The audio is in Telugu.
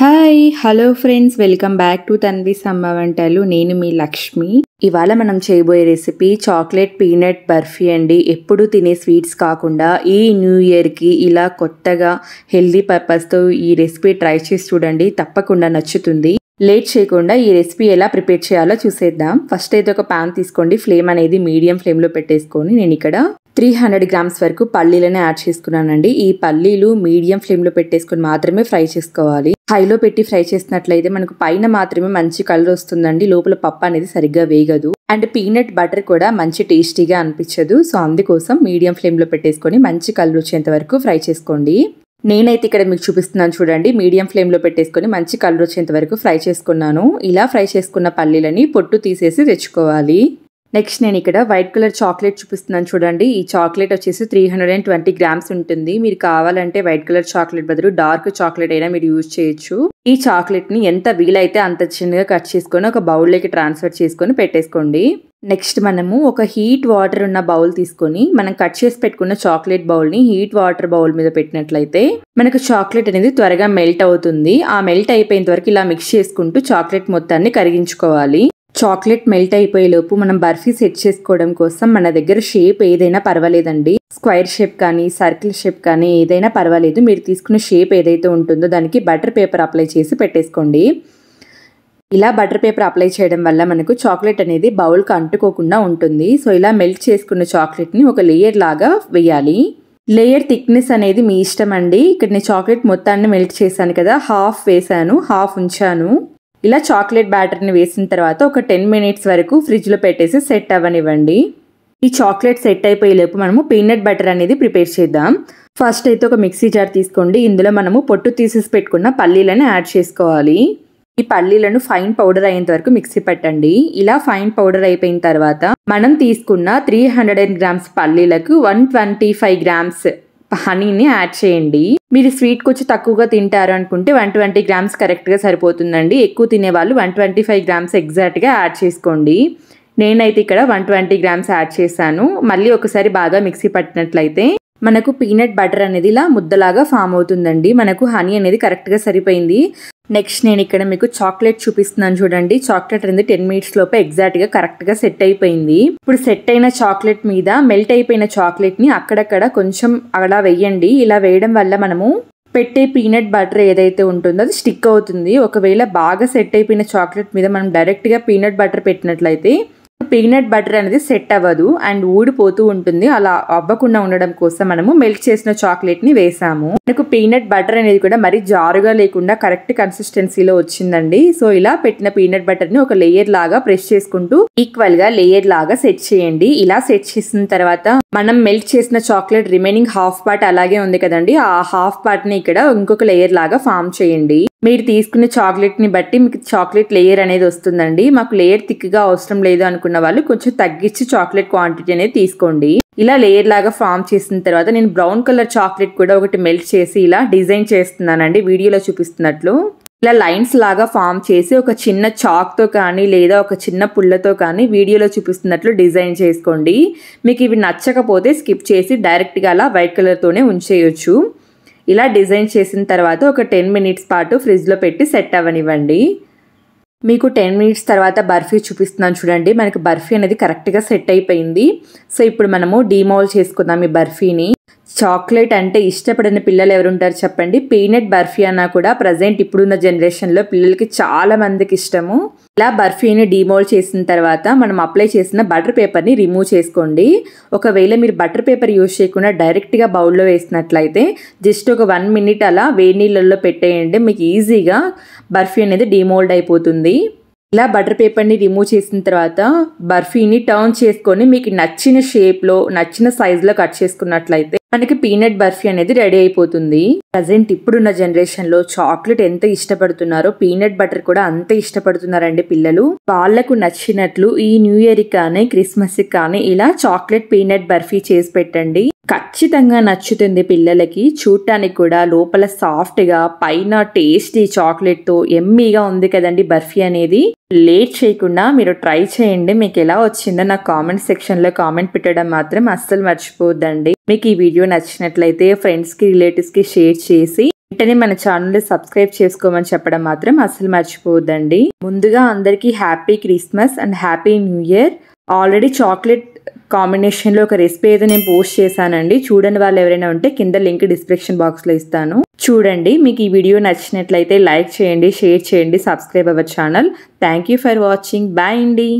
Hi hello friends welcome back to Tanvi సమ్మ వంటలు. నేను మీ లక్ష్మి. ఇవాళ మనం చేయబోయే రెసిపీ చాక్లెట్ పీనట్ బర్ఫీ అండి. ఎప్పుడు తినే స్వీట్స్ కాకుండా ఈ న్యూ ఇయర్కి ఇలా కొత్తగా హెల్దీ పర్పస్తో ఈ రెసిపీ ట్రై చేసి చూడండి. తప్పకుండా నచ్చుతుంది. లేట్ చేయకుండా ఈ రెసిపీ ఎలా ప్రిపేర్ చేయాలో చూసేద్దాం. ఫస్ట్ అయితే ఒక పాన్ తీసుకోండి. ఫ్లేమ్ అనేది మీడియం ఫ్లేమ్లో పెట్టేసుకొని నేను ఇక్కడ త్రీ హండ్రెడ్ గ్రామ్స్ వరకు పల్లీలను యాడ్ చేసుకున్నానండి. ఈ పల్లీలు మీడియం ఫ్లేమ్లో పెట్టేసుకొని మాత్రమే ఫ్రై చేసుకోవాలి. హైలో పెట్టి ఫ్రై చేసినట్లయితే మనకు పైన మాత్రమే మంచి కలర్ వస్తుందండి. లోపల పప్పు అనేది సరిగ్గా వేగదు. అండ్ పీనట్ బటర్ కూడా మంచి టేస్టీగా అనిపించదు. సో అందుకోసం మీడియం ఫ్లేమ్లో పెట్టేసుకొని మంచి కలర్ వచ్చేంత వరకు ఫ్రై చేసుకోండి. నేనైతే ఇక్కడ మీకు చూపిస్తున్నాను చూడండి. మీడియం ఫ్లేమ్లో పెట్టేసుకొని మంచి కలర్ వచ్చేంత వరకు ఫ్రై చేసుకున్నాను. ఇలా ఫ్రై చేసుకున్న పల్లీలని పొట్టు తీసేసి తెచ్చుకోవాలి. నెక్స్ట్ నేను ఇక్కడ వైట్ కలర్ చాక్లెట్ చూపిస్తున్నాను చూడండి. ఈ చాక్లెట్ వచ్చేసి three hundred and twenty grams ఉంటుంది. మీరు కావాలంటే వైట్ కలర్ చాక్లెట్ బదులు డార్క్ చాక్లెట్ అయినా మీరు యూజ్ చేయొచ్చు. ఈ చాక్లెట్ని ఎంత వీలైతే అంత చిన్నగా కట్ చేసుకొని ఒక బౌల్లోకి ట్రాన్స్ఫర్ చేసుకొని పెట్టేసుకోండి. నెక్స్ట్ మనము ఒక హీట్ వాటర్ ఉన్న బౌల్ తీసుకొని మనం కట్ చేసి పెట్టుకున్న చాక్లెట్ బౌల్ని హీట్ వాటర్ బౌల్ మీద పెట్టినట్లయితే మనకు చాక్లెట్ అనేది త్వరగా మెల్ట్ అవుతుంది. ఆ మెల్ట్ అయిపోయేంత వరకు ఇలా మిక్స్ చేసుకుంటూ చాక్లెట్ మొత్తాన్ని కరిగించుకోవాలి. చాక్లెట్ మెల్ట్ అయిపోయే లోపు మనం బర్ఫీ సెట్ చేసుకోవడం కోసం మన దగ్గర షేప్ ఏదైనా పర్వాలేదండి. స్క్వైర్ షేప్ కానీ సర్కిల్ షేప్ కానీ ఏదైనా పర్వాలేదు. మీరు తీసుకున్న షేప్ ఏదైతే ఉంటుందో దానికి బటర్ పేపర్ అప్లై చేసి పెట్టేసుకోండి. ఇలా బటర్ పేపర్ అప్లై చేయడం వల్ల మనకు చాక్లెట్ అనేది బౌల్కి అంటుకోకుండా ఉంటుంది. సో ఇలా మెల్ట్ చేసుకున్న చాక్లెట్ని ఒక లేయర్ లాగా వేయాలి. లేయర్ థిక్నెస్ అనేది మీ ఇష్టం అండి. ఇక్కడ నేను చాక్లెట్ మొత్తాన్ని మెల్ట్ చేశాను కదా హాఫ్ వేసాను హాఫ్ ఉంచాను. ఇలా చాక్లెట్ బ్యాటర్ని వేసిన తర్వాత ఒక టెన్ మినిట్స్ వరకు ఫ్రిడ్జ్లో పెట్టేసి సెట్ అవ్వనివ్వండి. ఈ చాక్లెట్ సెట్ అయిపోయేలోపు మనము పీనట్ బటర్ అనేది ప్రిపేర్ చేద్దాం. ఫస్ట్ అయితే ఒక మిక్సీ జార్ తీసుకోండి. ఇందులో మనము పొట్టు తీసేసి పెట్టుకున్న పల్లీలను యాడ్ చేసుకోవాలి. ఈ పల్లీలను ఫైన్ పౌడర్ అయ్యేంత వరకు మిక్సీ పెట్టండి. ఇలా ఫైన్ పౌడర్ అయిపోయిన తర్వాత మనం తీసుకున్న త్రీ హండ్రెడ్ గ్రామ్స్ పల్లీలకు వన్ ట్వంటీ ఫైవ్ గ్రామ్స్ హనీని యాడ్ చేయండి. మీరు స్వీట్ కొంచెం తక్కువగా తింటారు అనుకుంటే వన్ ట్వంటీ గ్రామ్స్ కరెక్ట్గా సరిపోతుందండి. ఎక్కువ తినేవాళ్ళు వన్ ట్వంటీ ఫైవ్ గ్రామ్స్ ఎగ్జాక్ట్గా యాడ్ చేసుకోండి. నేనైతే ఇక్కడ వన్ ట్వంటీ గ్రామ్స్ యాడ్ చేశాను. మళ్ళీ ఒకసారి బాగా మిక్సీ పట్టినట్లయితే మనకు పీనట్ బటర్ అనేది ఇలా ముద్దలాగా ఫామ్ అవుతుందండి. మనకు హనీ అనేది కరెక్ట్గా సరిపోయింది. నెక్స్ట్ నేను ఇక్కడ మీకు చాక్లెట్ చూపిస్తున్నాను చూడండి. చాక్లెట్ అనేది టెన్ మినిట్స్ లోపే ఎగ్జాక్ట్గా కరెక్ట్గా సెట్ అయిపోయింది. ఇప్పుడు సెట్ అయిన చాక్లెట్ మీద మెల్ట్ అయిపోయిన చాక్లెట్ని అక్కడక్కడ కొంచెం అలా వేయండి. ఇలా వేయడం వల్ల మనము పెట్టే పీనట్ బటర్ ఏదైతే ఉంటుందో అది స్టిక్ అవుతుంది. ఒకవేళ బాగా సెట్ అయిపోయిన చాక్లెట్ మీద మనం డైరెక్ట్గా పీనట్ బటర్ పెట్టినట్లయితే పీనట్ బటర్ అనేది సెట్ అవ్వదు అండ్ ఊడిపోతూ ఉంటుంది. అలా అవ్వకుండా ఉండడం కోసం మనము మెల్ట్ చేసిన చాక్లెట్ని వేసాము. మనకు పీనట్ బటర్ అనేది కూడా మరి జారుగా లేకుండా కరెక్ట్ కన్సిస్టెన్సీలో వచ్చిందండి. సో ఇలా పెట్టిన పీనట్ బటర్ని ఒక లేయర్ లాగా ప్రెస్ చేసుకుంటూ ఈక్వల్గా లేయర్ లాగా సెట్ చేయండి. ఇలా సెట్ చేసిన తర్వాత మనం మెల్ట్ చేసిన చాక్లెట్ రిమైనింగ్ హాఫ్ పార్ట్ అలాగే ఉంది కదండి. ఆ హాఫ్ పార్ట్ని ఇక్కడ ఇంకొక లేయర్ లాగా ఫామ్ చేయండి. మీరు తీసుకున్న చాక్లెట్ని బట్టి మీకు చాక్లెట్ లేయర్ అనేది వస్తుందండి. మాకు లేయర్ థిక్గా అవసరం లేదు అనుకున్న వాళ్ళు కొంచెం తగ్గించి చాక్లెట్ క్వాంటిటీ అనేది తీసుకోండి. ఇలా లేయర్ లాగా ఫామ్ చేసిన తర్వాత నేను బ్రౌన్ కలర్ చాక్లెట్ కూడా ఒకటి మెల్ట్ చేసి ఇలా డిజైన్ చేస్తున్నానండి. వీడియోలో చూపిస్తున్నట్లు. ఇలా లైన్స్ లాగా ఫామ్ చేసి ఒక చిన్న చాక్తో కానీ లేదా ఒక చిన్న పుల్లతో కానీ వీడియోలో చూపిస్తున్నట్లు డిజైన్ చేసుకోండి. మీకు ఇవి నచ్చకపోతే స్కిప్ చేసి డైరెక్ట్గా అలా వైట్ కలర్తోనే ఉంచేయచ్చు. ఇలా డిజైన్ చేసిన తర్వాత ఒక టెన్ మినిట్స్ పాటు ఫ్రిడ్జ్లో పెట్టి సెట్ అవ్వనివ్వండి. మీకు టెన్ మినిట్స్ తర్వాత బర్ఫీ చూపిస్తున్నాను చూడండి. మనకి బర్ఫీ అనేది కరెక్ట్గా సెట్ అయిపోయింది. సో ఇప్పుడు మనము డీమోల్ చేసుకుందాం ఈ బర్ఫీని. చాక్లెట్ అంటే ఇష్టపడిన పిల్లలు ఎవరుంటారు చెప్పండి? పీనట్ బర్ఫీ అన్నా కూడా ప్రజెంట్ ఇప్పుడున్న జనరేషన్లో పిల్లలకి చాలా మందికి ఇష్టము. ఇలా బర్ఫీని డీమోల్డ్ చేసిన తర్వాత మనం అప్లై చేసిన బటర్ పేపర్ని రిమూవ్ చేసుకోండి. ఒకవేళ మీరు బటర్ పేపర్ యూజ్ చేయకుండా డైరెక్ట్గా బౌల్లో వేసినట్లయితే జస్ట్ ఒక వన్ మినిట్ అలా వేడి నీళ్ళల్లో పెట్టేయండి. మీకు ఈజీగా బర్ఫీ అనేది డీమోల్డ్ అయిపోతుంది. ఇలా బటర్ పేపర్ని రిమూవ్ చేసిన తర్వాత బర్ఫీని టర్న్ చేసుకొని మీకు నచ్చిన షేప్లో నచ్చిన సైజులో కట్ చేసుకున్నట్లయితే మనకి పీనట్ బర్ఫీ అనేది రెడీ అయిపోతుంది. ప్రజెంట్ ఇప్పుడున్న జనరేషన్లో చాక్లెట్ ఎంత ఇష్టపడుతున్నారో పీనట్ బటర్ కూడా అంతే ఇష్టపడుతున్నారండి పిల్లలు. వాళ్ళకు నచ్చినట్లు ఈ న్యూ ఇయర్ కానీ క్రిస్మస్ కానీ ఇలా చాక్లెట్ పీనట్ బర్ఫీ చేసి పెట్టండి. ఖచ్చితంగా నచ్చుతుంది పిల్లలకి. చూడటానికి కూడా లోపల సాఫ్ట్గా పైన టేస్టీ చాక్లెట్తో ఎమ్మీగా ఉంది కదండి బర్ఫీ అనేది. లేట్ చేయకుండా మీరు ట్రై చేయండి. మీకు ఎలా వచ్చిందో నాకు కామెంట్ సెక్షన్లో కామెంట్ పెట్టడం మాత్రం అస్సలు మర్చిపోవద్దండి మీకు ఈ వీడియో నచ్చినట్లయితే ఫ్రెండ్స్కి రిలేటివ్స్కి షేర్ చేసి వెంటనే మన ఛానల్ని సబ్స్క్రైబ్ చేసుకోమని చెప్పడం మాత్రం అస్సలు మర్చిపోవద్దండి ముందుగా అందరికీ happy Christmas and happy new year. Already chocolate కాంబినేషన్లో ఒక రెసిపీ అయితే నేను పోస్ట్ చేశానండి. చూడని వాళ్ళు ఎవరైనా ఉంటే కింద లింక్ డిస్క్రిప్షన్ బాక్స్లో ఇస్తాను. చూడండి మీకు ఈ వీడియో నచ్చినట్లయితే లైక్ చేయండి షేర్ చేయండి subscribe our channel. Thank you for watching. Bye అండి.